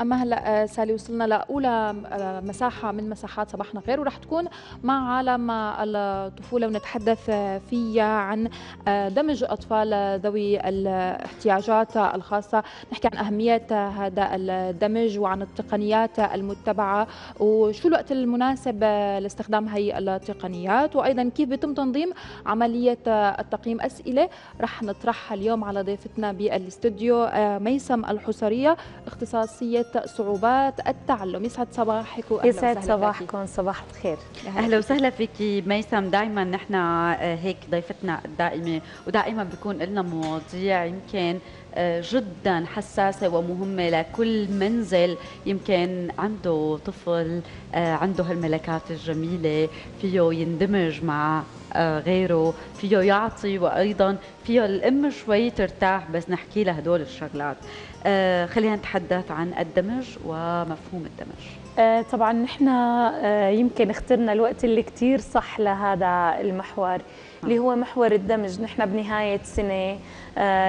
أما هلا سالي وصلنا لأولى مساحة من مساحات صباحنا. خير ورح تكون مع عالم الطفولة ونتحدث فيها عن دمج أطفال ذوي الاحتياجات الخاصة. نحكي عن أهمية هذا الدمج وعن التقنيات المتبعة وشو الوقت المناسب لاستخدام هي التقنيات. وأيضا كيف بيتم تنظيم عملية التقييم؟ أسئلة رح نطرحها اليوم على ضيفتنا بالاستوديو ميسم الحصرية اختصاصية صعوبات التعلم. يسعد صباحك يسعد صباحكم. صباح الخير. أهلا. وسهلا فيكي ميسم دائما نحن هيك ضيفتنا الدائمة ودائما بيكون لنا مواضيع يمكن جدا حساسة ومهمة لكل منزل. يمكن عنده طفل عنده هالملكات الجميلة فيه يندمج مع غيره. فيه يعطي وأيضا فيه الأم شوي ترتاح بس نحكي لها هدول الشغلات. خلينا نتحدث عن الدمج ومفهوم الدمج. طبعا نحن يمكن اخترنا الوقت اللي كتير صح لهذا المحور اللي هو محور الدمج. نحن بنهاية سنة آه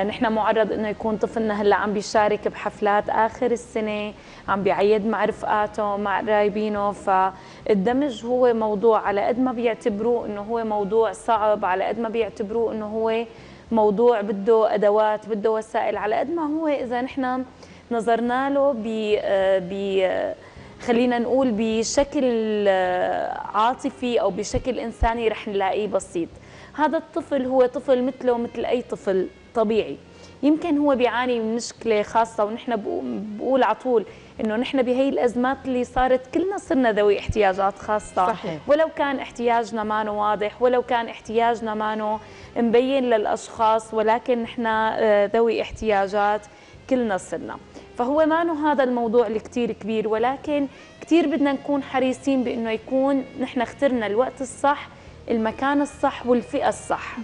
نحن معرض إنه يكون طفلنا هلأ عم بيشارك بحفلات آخر السنة عم بيعيد مع رفقاته مع قرايبينه. فالدمج هو موضوع على قد ما بيعتبروه إنه هو موضوع صعب على قد ما بيعتبروه إنه هو موضوع بده أدوات بده وسائل. على قد ما هو إذا نحن نظرنا له ب ب خلينا نقول بشكل عاطفي أو بشكل إنساني رح نلاقيه بسيط. هذا الطفل هو طفل مثله مثل أي طفل. طبيعي. يمكن هو بيعاني من مشكلة خاصة ونحن بقول على طول إنه نحن بهي الأزمات اللي صارت كلنا صرنا ذوي احتياجات خاصة. صحيح. ولو كان احتياجنا ما واضح ولو كان احتياجنا ما مبين للأشخاص ولكن نحن ذوي احتياجات كلنا صرنا. فهو ما هذا الموضوع اللي كثير كبير ولكن كثير بدنا نكون حريصين بإنه يكون نحن اخترنا الوقت الصح المكان الصح والفئة الصح.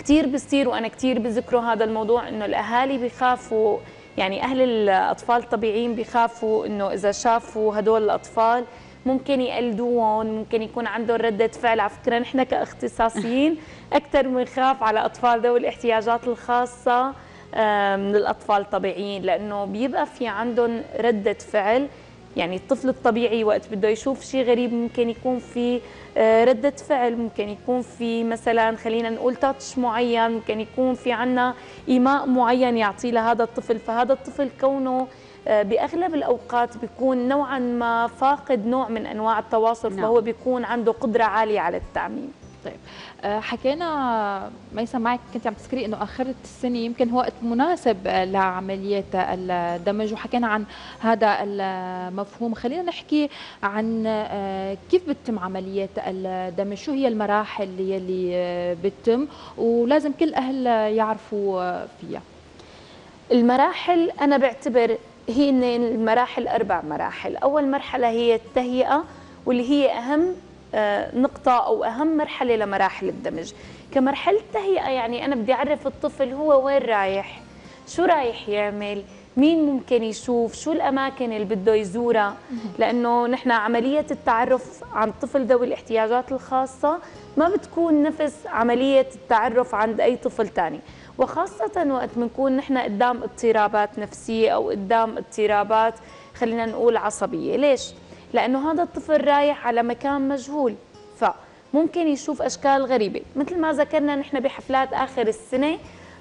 كثير بصير وأنا كثير بذكره هذا الموضوع إنه الأهالي بيخافوا يعني أهل الأطفال الطبيعيين بيخافوا إنه إذا شافوا هدول الأطفال ممكن يقلدوهم ممكن يكون عندهم ردة فعل. على فكرة نحن كاختصاصيين أكثر بنخاف على أطفال ذوي الاحتياجات الخاصة من الأطفال الطبيعيين لأنه بيبقى في عندهم ردة فعل يعني الطفل الطبيعي وقت بده يشوف شيء غريب ممكن يكون في آه، ردة فعل ممكن يكون في مثلا خلينا نقول تاتش معين ممكن يكون في عنا إيماء معين يعطيه لهذا الطفل فهذا الطفل كونه آه، بأغلب الأوقات بيكون نوعا ما فاقد نوع من أنواع التواصل نعم. فهو بيكون عنده قدرة عالية على التعميم طيب. آه، حكينا ميسا معك كنت عم تذكري إنه اخرت السنة يمكن هو وقت مناسب لعمليه الدمج وحكينا عن هذا المفهوم. خلينا نحكي عن آه، كيف بتتم عمليه الدمج؟ شو هي المراحل اللي, اللي بتتم؟ ولازم كل أهل يعرفوا فيها. المراحل أنا بعتبر هي المراحل أربع مراحل. أول مرحلة هي التهيئة واللي هي أهم آه، نقطة أو أهم مرحلة لمراحل الدمج. كمرحلة تهيئة يعني أنا بدي أعرف الطفل هو وين رايح شو رايح يعمل مين ممكن يشوف شو الأماكن اللي بده يزورها. لأنه نحن عملية التعرف عن طفل ذوي الاحتياجات الخاصة ما بتكون نفس عملية التعرف عند أي طفل ثاني وخاصة وقت بنكون نحن قدام اضطرابات نفسية أو قدام اضطرابات خلينا نقول عصبية. ليش؟ لأنه هذا الطفل رايح على مكان مجهول. فممكن يشوف أشكال غريبة. مثل ما ذكرنا نحن بحفلات آخر السنة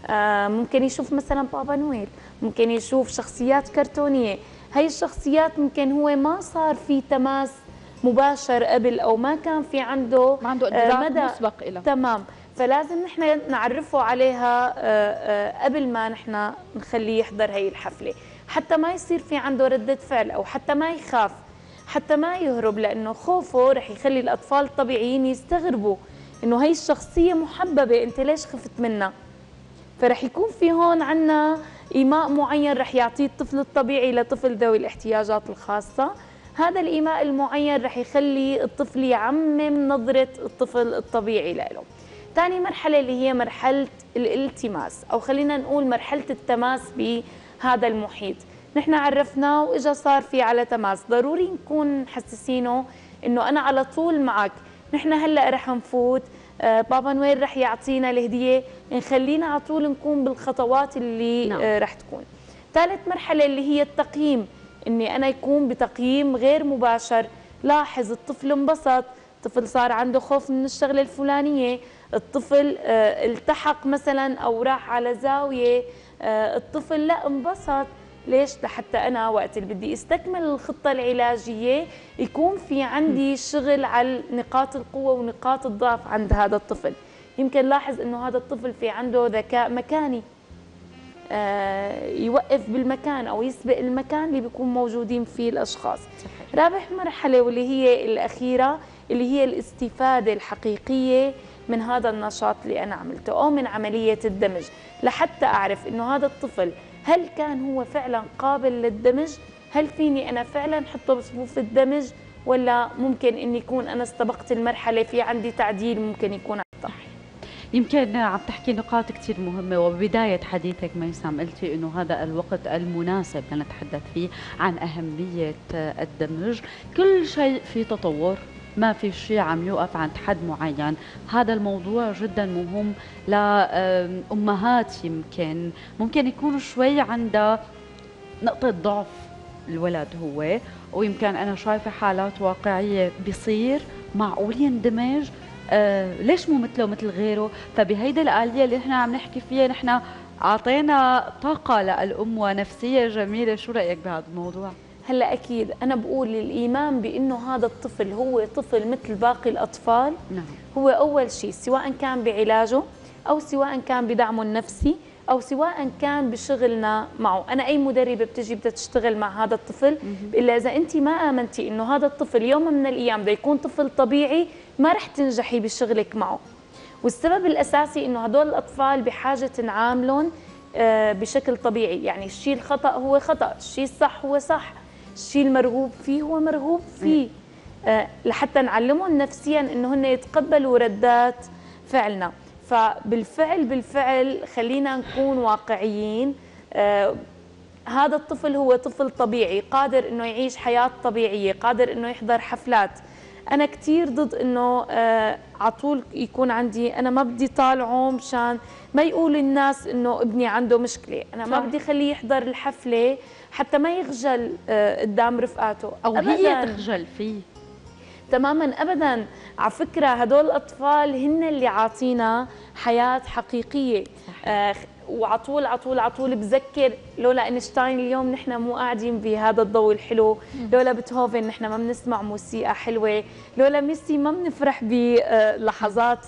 آه، ممكن يشوف مثلا بابا نويل ممكن يشوف شخصيات كرتونية. هي الشخصيات ممكن هو ما صار في تماس مباشر قبل أو ما كان في عنده ما عنده إدراك آه، مدى. مسبق له تمام. فلازم نحن نعرفه عليها آه، قبل ما نحن نخليه يحضر هي الحفلة. حتى ما يصير في عنده ردة فعل أو حتى ما يخاف. حتى ما يهرب لأنه خوفه رح يخلي الأطفال الطبيعيين يستغربوا إنه هي الشخصية محببة أنت ليش خفت منها؟ فرح يكون في هون عنا إيماء معين رح يعطيه الطفل الطبيعي لطفل ذوي الاحتياجات الخاصة. هذا الإيماء المعين رح يخلي الطفل يعمم نظرة الطفل الطبيعي له ثاني مرحلة اللي هي مرحلة الالتماس أو خلينا نقول مرحلة التماس بهذا المحيط. نحن عرفناه وإجا صار في على تماس. ضروري نكون محسسينه إنه أنا على طول معك. نحن هلأ رح نفوت. آه بابا نويل رح يعطينا الهدية. نخلينا على طول نكون بالخطوات اللي نعم. آه رح تكون. ثالث مرحلة اللي هي التقييم. إني أنا يكون بتقييم غير مباشر. لاحظ الطفل انبسط. الطفل صار عنده خوف من الشغلة الفلانية. الطفل آه، التحق مثلا أو راح على زاوية. الطفل لأ انبسط. ليش؟ لحتى أنا وقت اللي بدي أستكمل الخطة العلاجية يكون في عندي شغل على نقاط القوة ونقاط الضعف عند هذا الطفل. يمكن لاحظ إنه هذا الطفل في عنده ذكاء مكاني. آه، يوقف بالمكان أو يسبق المكان اللي بيكون موجودين فيه الأشخاص. صحيح. رابع مرحلة واللي هي الأخيرة اللي هي الاستفادة الحقيقية من هذا النشاط اللي أنا عملته أو من عملية الدمج. لحتى أعرف إنه هذا الطفل هل كان هو فعلا قابل للدمج؟ هل فيني أنا فعلا أحطه بصفوف الدمج؟ ولا ممكن إني يكون أنا استبقت المرحلة في عندي تعديل ممكن يكون يمكن عم تحكي نقاط كثير مهمة وبداية حديثك ميسام قلتي أنه هذا الوقت المناسب لنتحدث فيه عن أهمية الدمج. كل شيء في تطور. ما في شيء عم يوقف عند حد معين. هذا الموضوع جدا مهم لأمهات يمكن. ممكن يكون شوي عندها نقطة ضعف الولد هو ويمكن أنا شايفة حالات واقعية بيصير معقول يندمج آه ليش مو مثله مثل غيره؟ فبهيدي الآلية اللي نحن عم نحكي فيها نحن أعطينا طاقة للأم ونفسية جميلة. شو رأيك بهذا الموضوع؟ هلا أكيد أنا بقول الايمان بإنه هذا الطفل هو طفل مثل باقي الأطفال. نعم. هو أول شيء سواء كان بعلاجه أو سواء كان بدعمه النفسي أو سواء كان بشغلنا معه. أنا أي مدربة بتجي بدها تشتغل مع هذا الطفل إلا إذا أنت ما آمنتي إنه هذا الطفل يوم من الأيام بده يكون طفل طبيعي ما رح تنجحي بشغلك معه. والسبب الأساسي إنه هدول الأطفال بحاجة نعاملهم آه، بشكل طبيعي. يعني الشيء الخطأ هو خطأ الشيء الصح هو صح. الشيء المرغوب فيه هو مرغوب فيه. آه لحتى نعلمهم نفسيا إنه هن يتقبلوا ردات فعلنا. فبالفعل بالفعل خلينا نكون واقعيين. آه هذا الطفل هو طفل طبيعي قادر إنه يعيش حياة طبيعية قادر إنه يحضر حفلات. أنا كثير ضد إنه آه على طول يكون عندي أنا ما بدي طالعه مشان ما يقول الناس إنه ابني عنده مشكلة. أنا صح. ما بدي خليه يحضر الحفلة حتى ما يخجل آه قدام رفقاته. أو أبداً. هي تخجل فيه. تماما. ابدا. على فكرة هدول الأطفال هن اللي عاطينا حياة حقيقية. آه وعلى طول على طول على طول بذكر لولا أينشتاين اليوم نحن مو قاعدين بهذا الضوء الحلو. لولا بيتهوفن نحن ما بنسمع موسيقى حلوة. لولا ميسي ما بنفرح بلحظات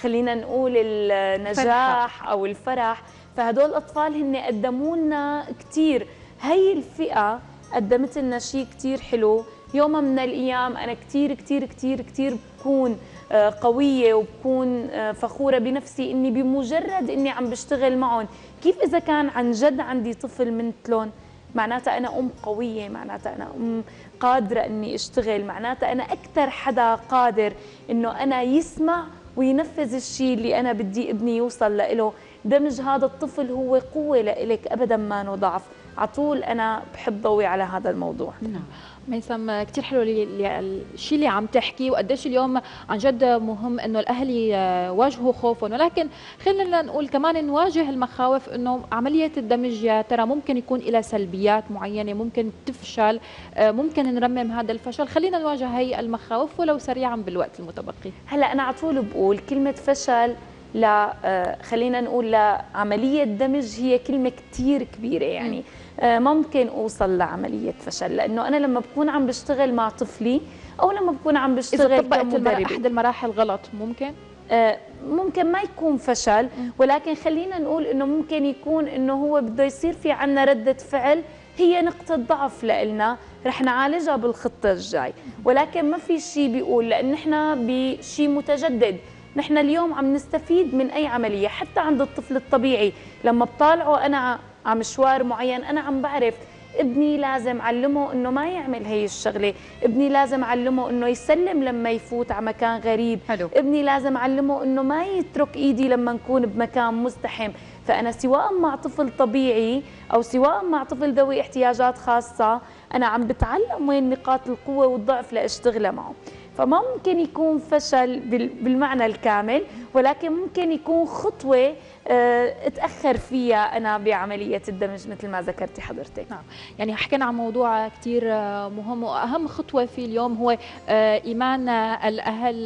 خلينا نقول النجاح أو الفرح. فهدول الأطفال هن قدموا لنا كثير هي الفئة قدمت لنا شيء كثير حلو. يوم من الأيام أنا كثير كثير كثير كثير بكون آه، قوية وبكون آه، فخورة بنفسي إني بمجرد إني عم بشتغل معهم. كيف إذا كان عن جد عندي طفل مثلهم معناتها أنا أم قوية معناتها أنا أم قادرة إني أشتغل معناتها أنا أكثر حدا قادر إنه أنا يسمع وينفذ الشيء اللي أنا بدي إبني يوصل له دمج هذا الطفل هو قوة لإلك أبدا ما ضعف. على طول أنا بحب ضوي على هذا الموضوع. نعم. ميسم كثير حلو الشيء اللي عم تحكي وقديش اليوم عن جد مهم إنه الأهل يواجهوا خوفهم. ولكن خلينا نقول كمان نواجه المخاوف إنه عملية الدمج يا ترى ممكن يكون لها سلبيات معينة ممكن تفشل ممكن نرمم هذا الفشل. خلينا نواجه هي المخاوف ولو سريعا بالوقت المتبقي. هلأ أنا على طول بقول كلمة فشل لا آه، خلينا نقول لعملية دمج هي كلمة كثير كبيرة يعني. آه، ممكن أوصل لعملية فشل لأنه أنا لما بكون عم بشتغل مع طفلي أو لما بكون عم بشتغل اذا طبقت أحد المراحل غلط ممكن؟ آه، ممكن ما يكون فشل ولكن خلينا نقول إنه ممكن يكون إنه هو بده يصير في عنا ردة فعل هي نقطة ضعف لإلنا رح نعالجها بالخطة الجاي. ولكن ما في شيء بيقول لأن نحن بشيء متجدد. نحن اليوم عم نستفيد من أي عملية حتى عند الطفل الطبيعي. لما بطالعه أنا على مشوار معين أنا عم بعرف ابني لازم علمه إنه ما يعمل هي الشغلة. ابني لازم علمه إنه يسلم لما يفوت على مكان غريب. حلو. ابني لازم علمه إنه ما يترك إيدي لما نكون بمكان مزدحم. فأنا سواء مع طفل طبيعي أو سواء مع طفل ذوي احتياجات خاصة أنا عم بتعلم وين نقاط القوة والضعف لأشتغل معه. فما ممكن يكون فشل بالمعنى الكامل ولكن ممكن يكون خطوة آه، اتأخر فيها أنا بعملية الدمج مثل ما ذكرتي حضرتك. نعم. يعني حكينا عن موضوع كثير آه، مهم وأهم خطوة في اليوم هو آه، إيمان الأهل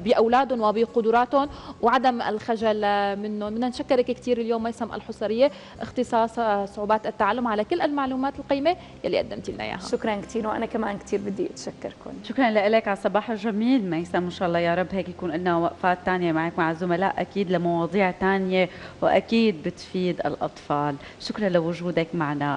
بأولادهم وبقدراتهم وعدم الخجل منهم. بدنا نشكرك كثير اليوم ميسم الحصرية اختصاص صعوبات التعلم على كل المعلومات القيمة يلي قدمتي لنا إياها. شكرا كثير وأنا كمان كثير بدي أتشكركم. شكرا لك. على الصباح الجميل ميسم إن شاء الله يا رب. هيك يكون لنا وقفات ثانية معك مع الزملاء أكيد لمواضيع ثانية وأكيد بتفيد الأطفال. شكرا لوجودك معنا.